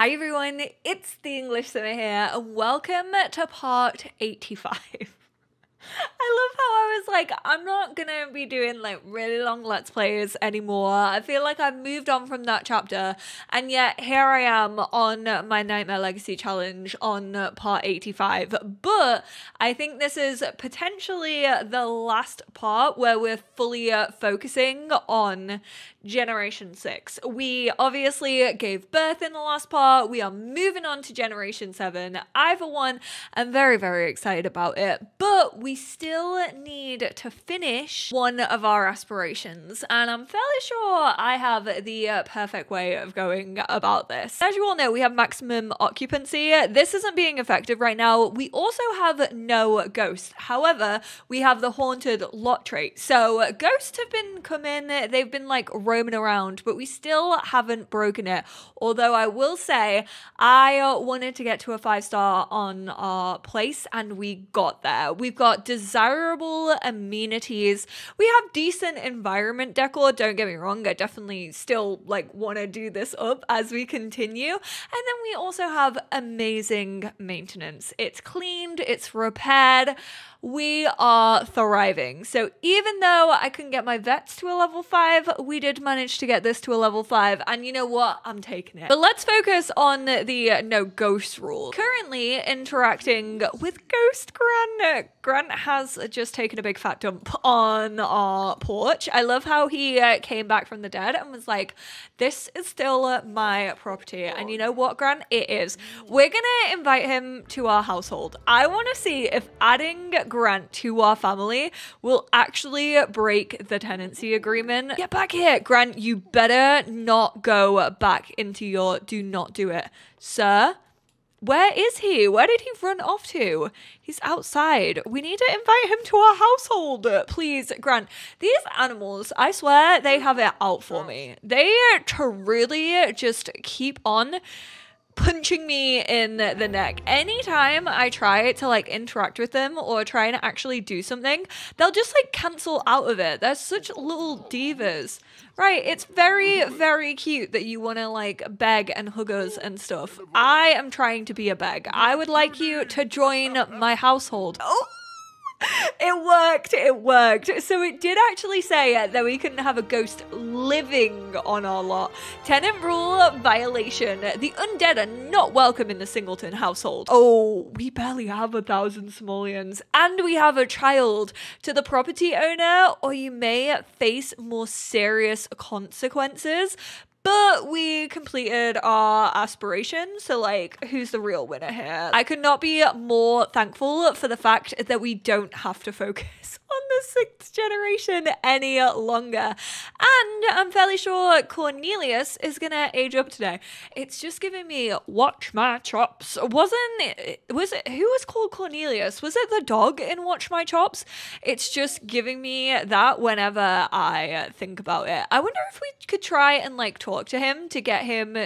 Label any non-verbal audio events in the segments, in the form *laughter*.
Hi everyone, it's the English Simmer here, and welcome to part 85. I love how I was like, I'm not gonna be doing like really long Let's Plays anymore. I feel like I've moved on from that chapter, and yet here I am on my Nightmare Legacy challenge on part 85. But I think this is potentially the last part where we're fully uh, focusing on Generation 6. We obviously gave birth in the last part. We are moving on to Generation 7. I, for one, am very, very excited about it. But we still need to finish one of our aspirations. And I'm fairly sure I have the uh, perfect way of going about this. As you all know, we have maximum occupancy. This isn't being effective right now. We also have no ghost. However, we have the haunted lot trait. So ghosts have been coming, they've been like roaming around, but we still haven't broken it. Although I will say, I wanted to get to a five star on our place and we got there. We've got desirable amenities. We have decent environment decor. Don't get me wrong, I definitely still like want to do this up as we continue. And then we also have amazing maintenance. It's cleaned, it's repaired we are thriving. So even though I couldn't get my vets to a level five, we did manage to get this to a level five. And you know what? I'm taking it. But let's focus on the no ghost rule. Currently interacting with Ghost Grant. Grant has just taken a big fat dump on our porch. I love how he uh, came back from the dead and was like, this is still my property. And you know what, Grant? It is. We're gonna invite him to our household. I want to see if adding Grant to our family will actually break the tenancy agreement. Get back here, Grant. You better not go back into your do not do it. Sir, where is he? Where did he run off to? He's outside. We need to invite him to our household. Please, Grant. These animals, I swear, they have it out for me. They to really just keep on punching me in the neck. Anytime I try to like interact with them or try to actually do something, they'll just like cancel out of it. They're such little divas. Right, it's very, very cute that you want to like beg and hug us and stuff. I am trying to be a beg. I would like you to join my household. Oh! It worked. It worked. So it did actually say uh, that we couldn't have a ghost living on our lot. Tenant rule violation. The undead are not welcome in the Singleton household. Oh, we barely have a thousand simoleons. And we have a child. To the property owner, or you may face more serious consequences. But we completed our aspiration, so like, who's the real winner here? I could not be more thankful for the fact that we don't have to focus on the sixth generation any longer. And I'm fairly sure Cornelius is gonna age up today. It's just giving me watch my chops. Wasn't it, was it, who was called Cornelius? Was it the dog in Watch My Chops? It's just giving me that whenever I think about it. I wonder if we could try and like talk to him to get him,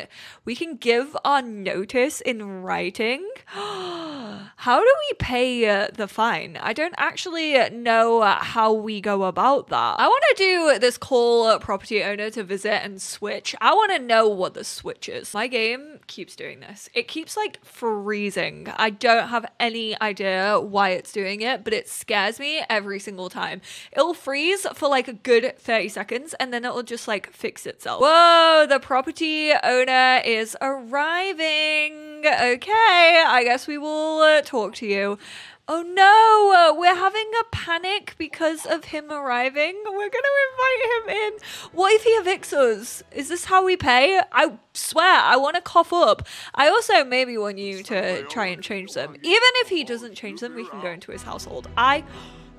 we can give our notice in writing. *gasps* How do we pay the fine? I don't actually know how we go about that. I want to do this call property owner to visit and switch. I want to know what the switch is. My game keeps doing this. It keeps like freezing. I don't have any idea why it's doing it, but it scares me every single time. It'll freeze for like a good 30 seconds and then it'll just like fix itself. Whoa, the property owner is arriving. Okay, I guess we will uh, talk to you. Oh no, uh, we're having a panic because of him arriving. We're gonna invite him in. What if he evicts us? Is this how we pay? I swear, I want to cough up. I also maybe want you to try and change them. Even if he doesn't change them, we can go into his household. I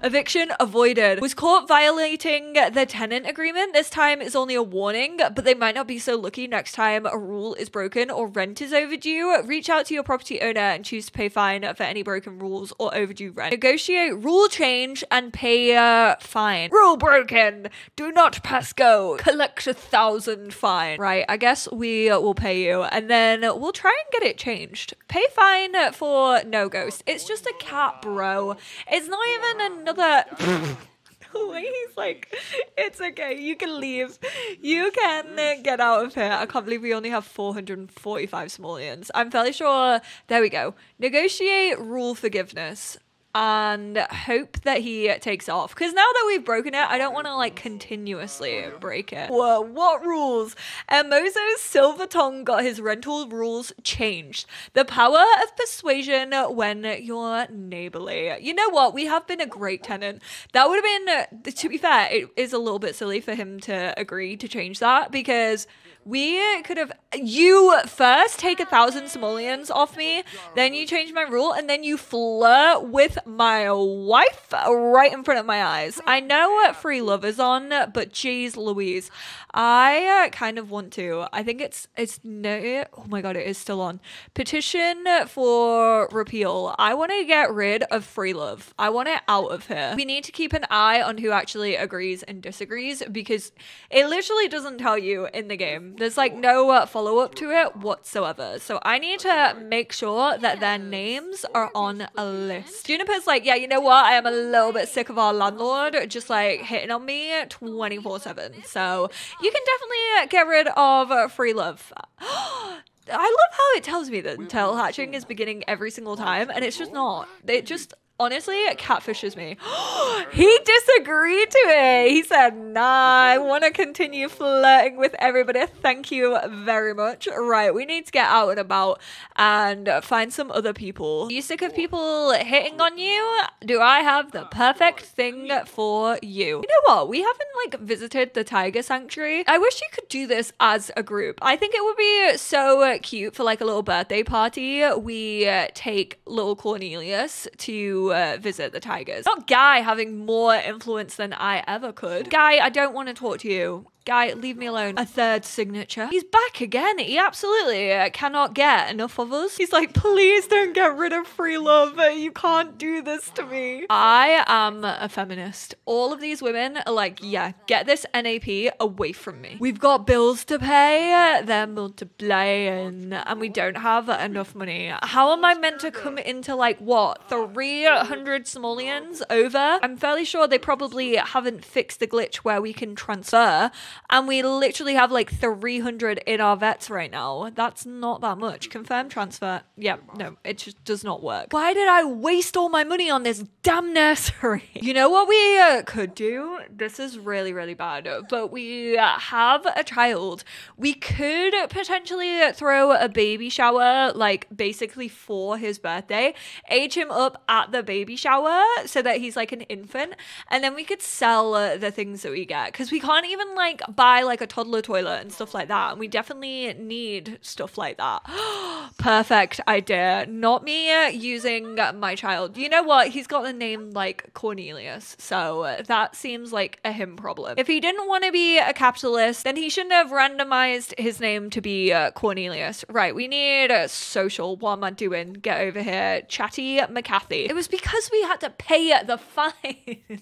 Eviction avoided. Was caught violating the tenant agreement. This time is only a warning, but they might not be so lucky next time a rule is broken or rent is overdue. Reach out to your property owner and choose to pay fine for any broken rules or overdue rent. Negotiate rule change and pay a fine. Rule broken. Do not pass go. Collect a thousand fine. Right, I guess we will pay you and then we'll try and get it changed. Pay fine for no ghost. It's just a cat, bro. It's not even another He's *laughs* like, it's okay. You can leave. You can get out of here. I can't believe we only have 445 simoleons. I'm fairly sure. There we go. Negotiate rule forgiveness and hope that he takes off. Because now that we've broken it, I don't want to like continuously oh, break it. Whoa, what rules? Emozo's Silver Tongue got his rental rules changed. The power of persuasion when you're neighborly. You know what? We have been a great tenant. That would have been, to be fair, it is a little bit silly for him to agree to change that because we could have you first take a thousand simoleons off me, then you change my rule, and then you flirt with my wife right in front of my eyes. I know what free love is on, but geez Louise. I uh, kind of want to. I think it's it's no oh my god, it is still on. Petition for repeal. I want to get rid of free love. I want it out of here. We need to keep an eye on who actually agrees and disagrees because it literally doesn't tell you in the game there's like no uh, follow up to it whatsoever. So I need to make sure that their names are on a list. Juniper's like, yeah, you know what? I am a little bit sick of our landlord just like hitting on me 24 7. So you can definitely get rid of uh, free love. *gasps* I love how it tells me that tail hatching is beginning every single time, and it's just not. It just honestly catfishes me. *gasps* he disagreed to it. He said, nah, I want to continue flirting with everybody. Thank you very much. Right, we need to get out and about and find some other people. Are you sick of people hitting on you? Do I have the perfect thing for you? You know what? We haven't like visited the tiger sanctuary. I wish you could do this as a group. I think it would be so cute for like a little birthday party. We take little Cornelius to uh, visit the Tigers. Not Guy having more influence than I ever could. Guy, I don't want to talk to you. Guy, leave me alone. A third signature. He's back again. He absolutely uh, cannot get enough of us. He's like, please don't get rid of free love. You can't do this to me. I am a feminist. All of these women are like, yeah, get this NAP away from me. We've got bills to pay. They're multiplying and we don't have enough money. How am I meant to come into like what? 300 simoleons over? I'm fairly sure they probably haven't fixed the glitch where we can transfer and we literally have like 300 in our vets right now. That's not that much. Confirm transfer. Yeah, no, it just does not work. Why did I waste all my money on this damn nursery? *laughs* You know what we uh, could do? This is really, really bad, but we have a child. We could potentially throw a baby shower, like basically for his birthday, age him up at the baby shower so that he's like an infant, and then we could sell uh, the things that we get because we can't even like buy like a toddler toilet and stuff like that. And we definitely need stuff like that. *gasps* Perfect idea. Not me using my child. You know what? He's got the name like Cornelius. So that seems like a him problem. If he didn't want to be a capitalist, then he shouldn't have randomized his name to be uh, Cornelius. Right. We need a social. What am I doing? Get over here. Chatty McCarthy. It was because we had to pay the *laughs* fine.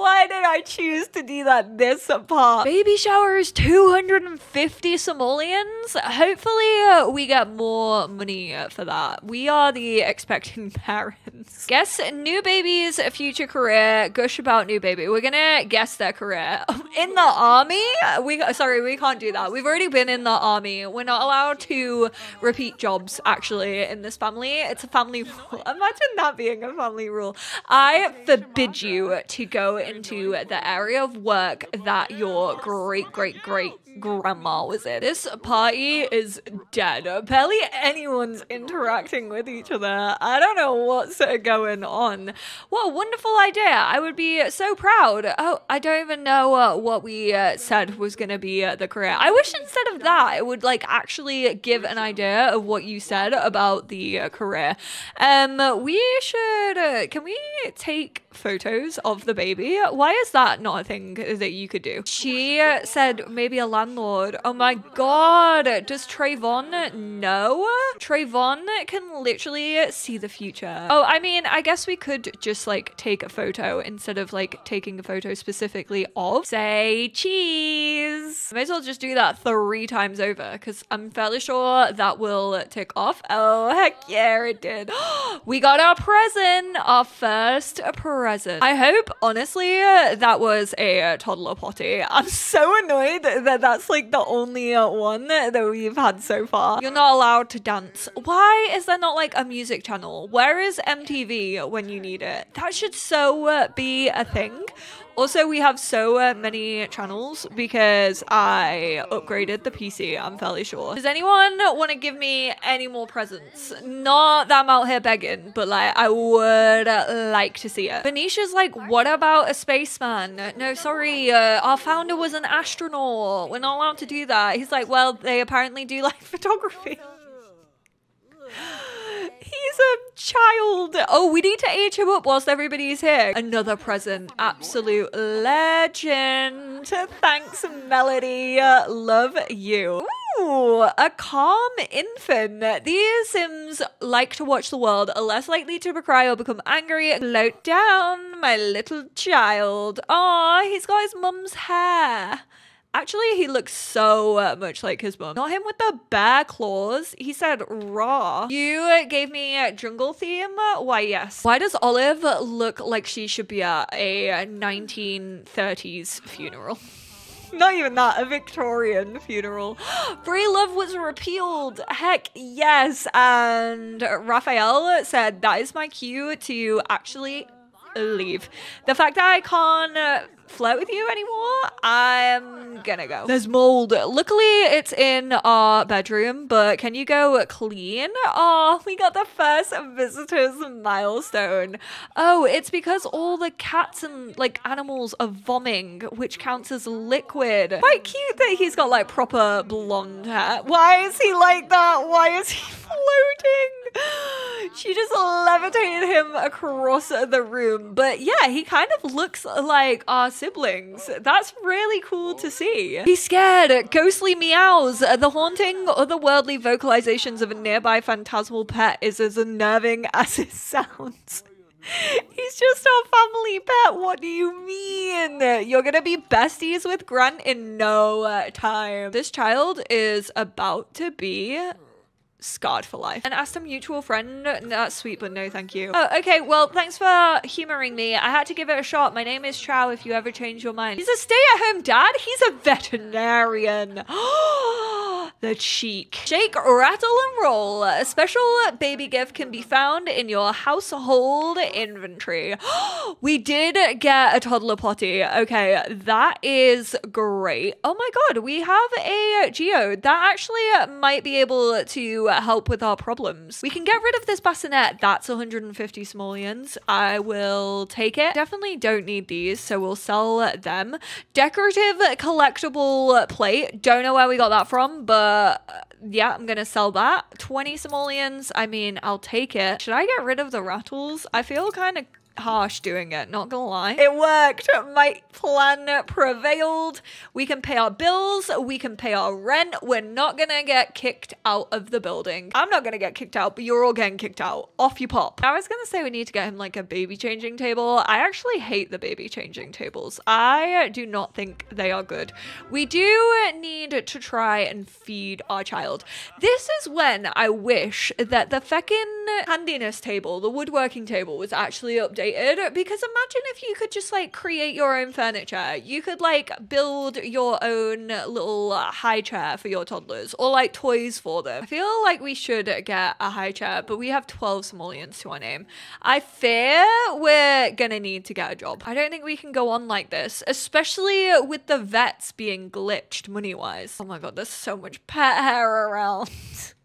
Why did I choose to do that this part? Baby showers, 250 simoleons. Hopefully uh, we get more money for that. We are the expecting *laughs* parents. Guess new baby's future career. Gush about new baby. We're gonna guess their career. *laughs* In the army? We Sorry, we can't do that. We've already been in the army. We're not allowed to repeat jobs actually in this family. It's a family rule. *laughs* Imagine that being a family rule. I forbid you to go into the area of work that your great great great grandma was in. This party is dead. Barely anyone's interacting with each other. I don't know what's going on. What a wonderful idea. I would be so proud. Oh, I don't even know uh, what we uh, said was going to be uh, the career. I wish instead of that, it would like actually give an idea of what you said about the uh, career. Um, we should, uh, can we take photos of the baby? Why is that not a thing that you could do? She said maybe a landlord. Oh my god. Does Trayvon know? Trayvon can literally see the future. Oh, I I mean, I guess we could just like take a photo instead of like taking a photo specifically of, say, cheese. May as well just do that three times over because I'm fairly sure that will tick off. Oh, heck yeah, it did. *gasps* we got our present, our first present. I hope, honestly, that was a toddler potty. I'm so annoyed that that's like the only one that we've had so far. You're not allowed to dance. Why is there not like a music channel? Where is MTV when you need it? That should so be a thing. Also, we have so uh, many channels because I upgraded the PC, I'm fairly sure. Does anyone want to give me any more presents? Not that I'm out here begging, but like, I would uh, like to see it. Venetia's like, what about a spaceman? No, sorry, uh, our founder was an astronaut. We're not allowed to do that. He's like, well, they apparently do like *laughs* photography. He's a child. Oh, we need to age him up whilst everybody's here. Another present. Absolute legend. Thanks, Melody. Love you. Ooh, a calm infant. These Sims like to watch the world, are less likely to cry or become angry. Float down, my little child. Aw, he's got his mum's hair. Actually, he looks so uh, much like his mom. Not him with the bear claws. He said raw. You gave me jungle theme. Why, yes. Why does Olive look like she should be at a 1930s funeral? *laughs* Not even that, a Victorian funeral. *gasps* Free love was repealed. Heck yes. And Raphael said that is my cue to actually leave. The fact that I can't flirt with you anymore, I'm gonna go. There's mold. Luckily, it's in our bedroom, but can you go clean? Oh, we got the first visitors milestone. Oh, it's because all the cats and like animals are vomiting, which counts as liquid. Quite cute that he's got like proper blonde hair. Why is he like that? Why is he *laughs* floating? She just levitated him across the room. But yeah, he kind of looks like our siblings. That's really cool to see. He's scared. Ghostly meows. The haunting, otherworldly vocalizations of a nearby phantasmal pet is as unnerving *laughs* as it sounds. He's just our family pet. What do you mean? You're gonna be besties with Grant in no time. This child is about to be scarred for life. And asked a mutual friend, that's sweet, but no thank you. Oh, okay, well, thanks for humoring me. I had to give it a shot. My name is Chow if you ever change your mind. He's a stay-at-home dad? He's a veterinarian. The cheek. Shake, rattle, and roll. A special baby gift can be found in your household inventory. *gasps* we did get a toddler potty. Okay, that is great. Oh my god, we have a geode that actually might be able to help with our problems. We can get rid of this bassinet. That's 150 simoleons. I will take it. Definitely don't need these, so we'll sell them. Decorative collectible plate. Don't know where we got that from, but uh, yeah, I'm gonna sell that. 20 simoleons. I mean, I'll take it. Should I get rid of the rattles? I feel kind of harsh doing it, not gonna lie. It worked. My plan prevailed. We can pay our bills, we can pay our rent. We're not gonna get kicked out of the building. I'm not gonna get kicked out, but you're all getting kicked out. Off you pop. I was gonna say we need to get him like a baby changing table. I actually hate the baby changing tables. I do not think they are good. We do need to try and feed our child. This is when I wish that the feckin' handiness table, the woodworking table, was actually updated because imagine if you could just like create your own furniture. You could like build your own little uh, high chair for your toddlers or like toys for them. I feel like we should get a high chair, but we have 12 simoleons to our name. I fear we're gonna need to get a job. I don't think we can go on like this, especially with the vets being glitched money wise. Oh my god, there's so much pet hair around. *laughs*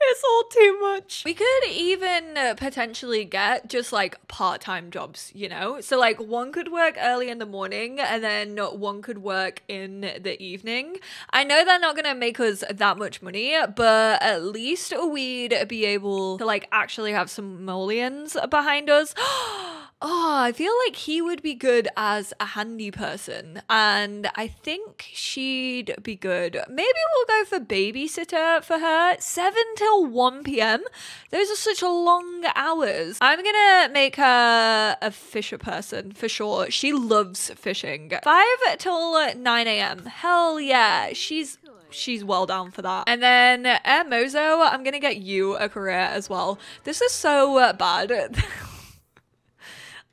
it's all too much. We could even uh, potentially get just like part time jobs, you know? So, like, one could work early in the morning and then one could work in the evening. I know they're not gonna make us that much money, but at least we'd be able to like actually have some mullions behind us. *gasps* *gasps* Oh, I feel like he would be good as a handy person. And I think she'd be good. Maybe we'll go for babysitter for her. 7 till 1 p.m. Those are such long hours. I'm gonna make her a fisher person for sure. She loves fishing. 5 till 9 a.m. Hell yeah. She's she's well down for that. And then Air Mozo, I'm gonna get you a career as well. This is so uh, bad. *laughs*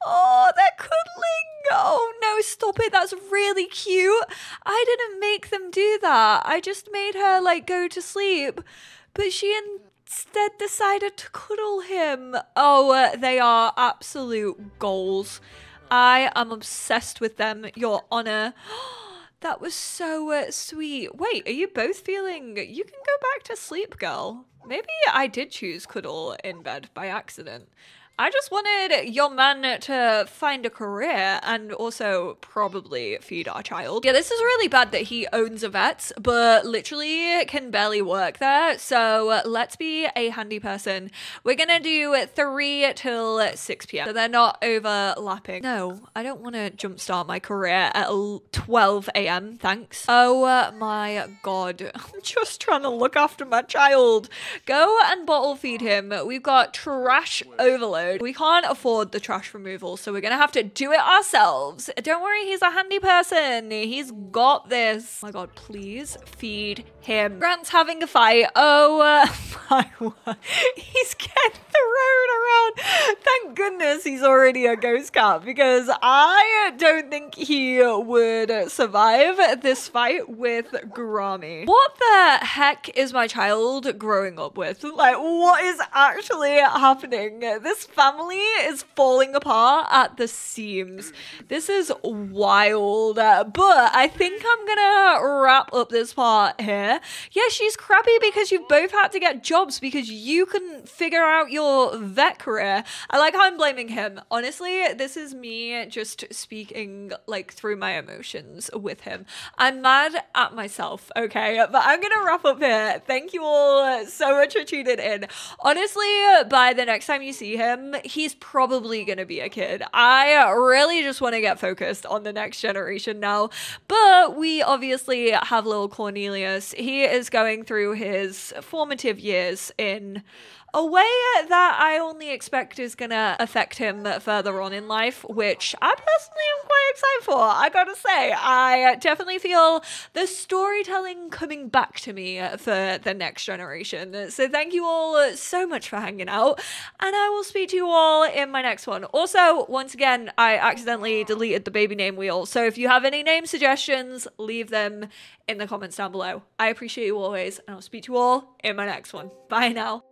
oh, they're cuddling. Oh no, stop it. That's really cute. I didn't make them do that. I just made her like go to sleep. But she instead decided to cuddle him. Oh, uh, they are absolute goals. I am obsessed with them, Your Honor. *gasps* That was so uh, sweet. Wait, are you both feeling you can go back to sleep, girl? Maybe I did choose cuddle in bed by accident. I just wanted your man to find a career and also probably feed our child. Yeah, this is really bad that he owns a vet, but literally can barely work there. So let's be a handy person. We're gonna do 3 till 6 p.m. So they're not overlapping. No, I don't want to jumpstart my career at 12 a.m. Thanks. Oh my god. *laughs* I'm just trying to look after my child. Go and bottle feed him. We've got trash overload We can't afford the trash removal, so we're gonna have to do it ourselves. Don't worry, he's a handy person. He's got this. Oh my god, please feed him. Grant's having a fight. Oh uh, *laughs* my word. He's getting thrown around. Thank goodness he's already a ghost cat because I don't think he would survive this fight with Grammy. What the heck is my child growing up with? Like, what is actually happening? This family is falling apart at the seams. This is wild. But I think I'm gonna wrap up this part here. Yeah, she's crappy because you both had to get jobs because you couldn't figure out your vet career. I like how I'm blaming him. Honestly, this is me just speaking like through my emotions with him. I'm mad at myself, okay? But I'm gonna wrap up here. Thank you all so much for tuning in. Honestly, by the next time you see him, he's probably going to be a kid. I really just want to get focused on the next generation now. But we obviously have little Cornelius. He is going through his formative years in a way that I only expect is gonna affect him further on in life, which I personally am quite excited for. I gotta say, I definitely feel the storytelling coming back to me for the next generation. So thank you all so much for hanging out, and I will speak to you all in my next one. Also, once again, I accidentally deleted the baby name wheel, so if you have any name suggestions, leave them in the comments down below. I appreciate you always, and I'll speak to you all in my next one. Bye now.